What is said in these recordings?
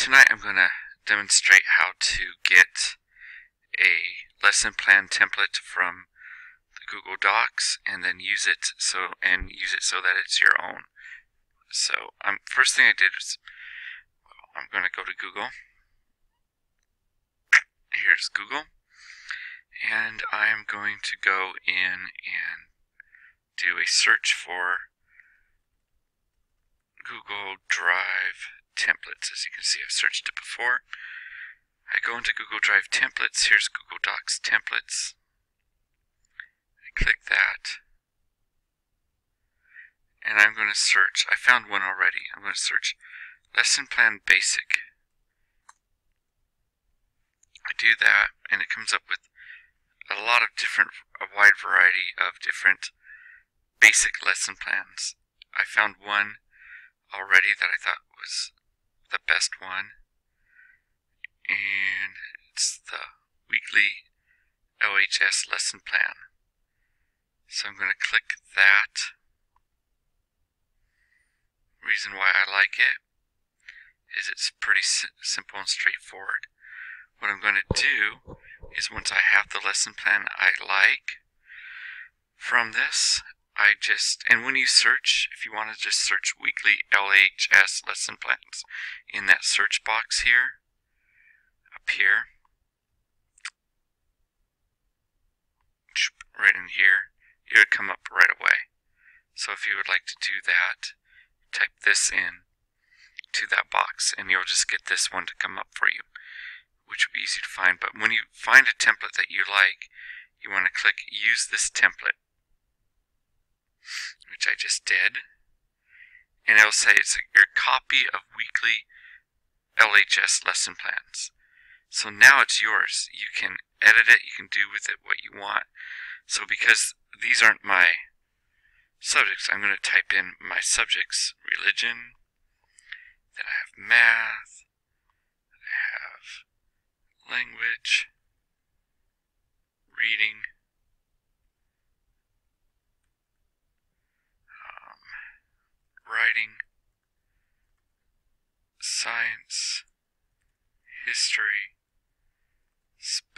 tonight I'm going to demonstrate how to get a lesson plan template from the Google Docs and then use it so and use it so that it's your own. So um, first thing I did is well, I'm going to go to Google. Here's Google. And I'm going to go in and do a search for Google Drive templates. As you can see, I've searched it before. I go into Google Drive templates. Here's Google Docs templates. I click that. And I'm going to search. I found one already. I'm going to search Lesson Plan Basic. I do that, and it comes up with a lot of different, a wide variety of different basic lesson plans. I found one already that I thought was the best one. And it's the weekly LHS lesson plan. So I'm going to click that. Reason why I like it is it's pretty simple and straightforward. What I'm going to do is once I have the lesson plan I like from this, I just, and when you search, if you want to just search weekly LHS lesson plans in that search box here, up here, right in here, it would come up right away. So if you would like to do that, type this in to that box and you'll just get this one to come up for you, which will be easy to find. But when you find a template that you like, you want to click use this template which I just did. And it'll say it's your copy of weekly LHS lesson plans. So now it's yours. You can edit it, you can do with it what you want. So because these aren't my subjects, I'm going to type in my subjects, religion, then I have math, I have language, reading,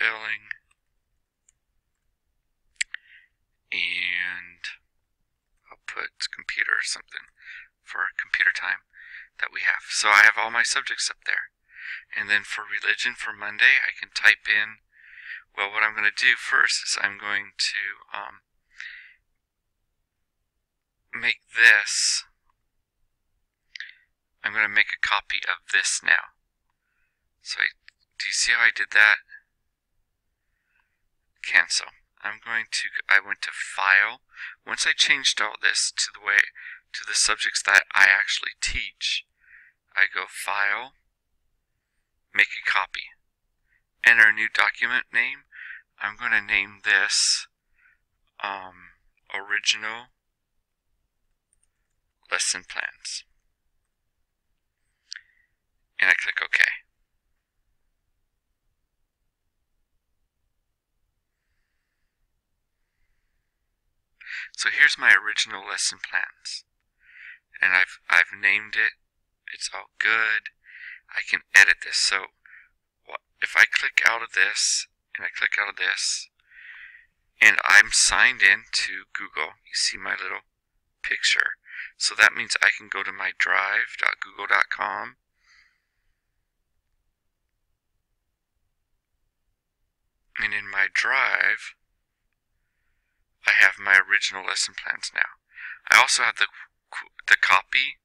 spelling, and I'll put computer or something for computer time that we have. So I have all my subjects up there. And then for religion for Monday, I can type in, well, what I'm going to do first is I'm going to um, make this I'm going to make a copy of this now. So I, do you see how I did that? Cancel. I'm going to, I went to File. Once I changed all this to the way, to the subjects that I actually teach, I go File, Make a Copy. Enter a new document name. I'm going to name this um, Original Lesson Plans and I click OK. So here's my original lesson plans. And I've, I've named it. It's all good. I can edit this. So if I click out of this and I click out of this and I'm signed in to Google, you see my little picture. So that means I can go to my drive.google.com And in my drive, I have my original lesson plans now. I also have the, the copy.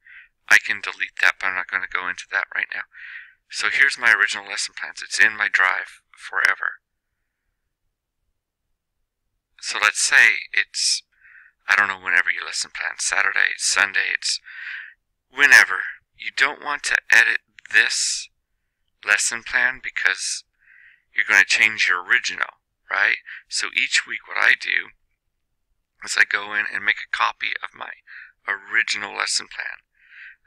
I can delete that, but I'm not going to go into that right now. So here's my original lesson plans. It's in my drive forever. So let's say it's, I don't know, whenever you lesson plan, Saturday, Sunday, it's whenever. You don't want to edit this lesson plan because you're going to change your original, right? So each week what I do is I go in and make a copy of my original lesson plan.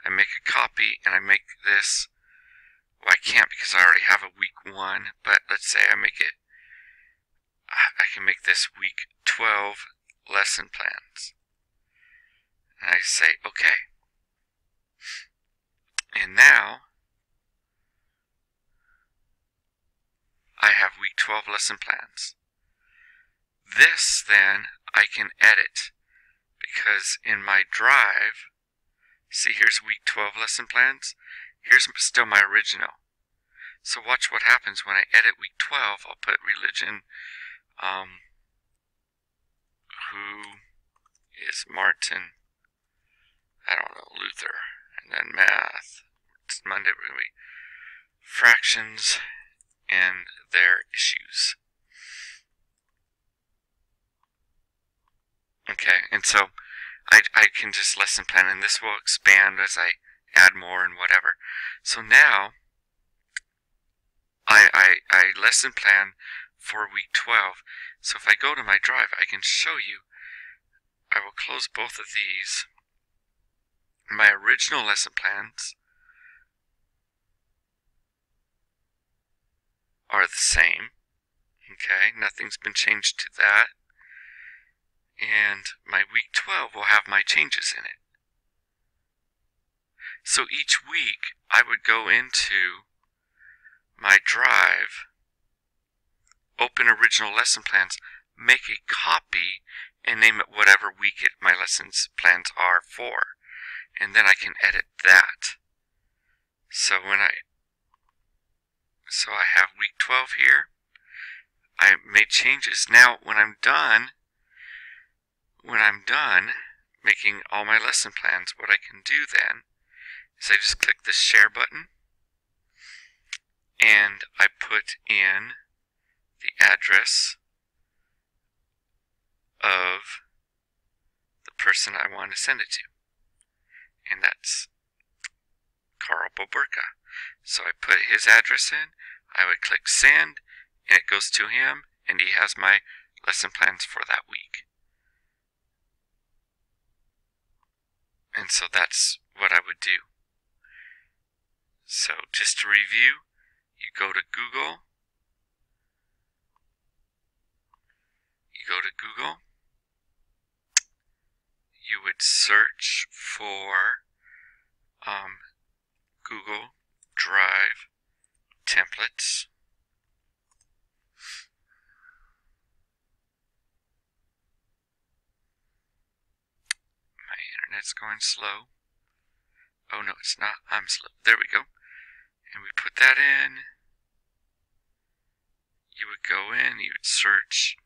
I make a copy and I make this, well I can't because I already have a week one, but let's say I make it, I can make this week 12 lesson plans. And I say, okay. And now, I have week 12 lesson plans. This then I can edit. Because in my drive, see here's week 12 lesson plans, here's still my original. So watch what happens when I edit week 12, I'll put religion, um, who is Martin, I don't know, Luther, and then math, it's Monday we're going to be fractions and their issues. Okay, and so I, I can just lesson plan, and this will expand as I add more and whatever. So now, I, I, I lesson plan for week 12. So if I go to my drive, I can show you. I will close both of these. My original lesson plans are the same. Okay, nothing's been changed to that. And my week 12 will have my changes in it. So each week I would go into my drive, open original lesson plans, make a copy, and name it whatever week it, my lessons plans are for. And then I can edit that. So when I so I have week 12 here. I made changes. Now, when I'm done, when I'm done making all my lesson plans, what I can do then is I just click the share button and I put in the address of the person I want to send it to. And that's Carl Boberka. So I put his address in, I would click send, and it goes to him, and he has my lesson plans for that week. And so that's what I would do. So just to review, you go to Google, you go to Google, you would search for um, Google Drive templates. Internet's going slow. Oh no, it's not. I'm slow. There we go. And we put that in. You would go in, you would search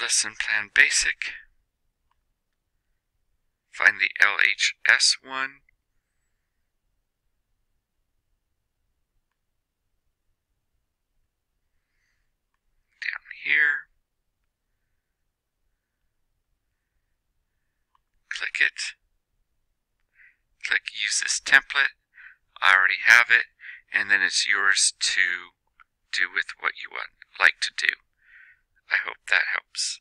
lesson plan basic. Find the LHS one. Down here. It. Click use this template. I already have it. And then it's yours to do with what you would like to do. I hope that helps.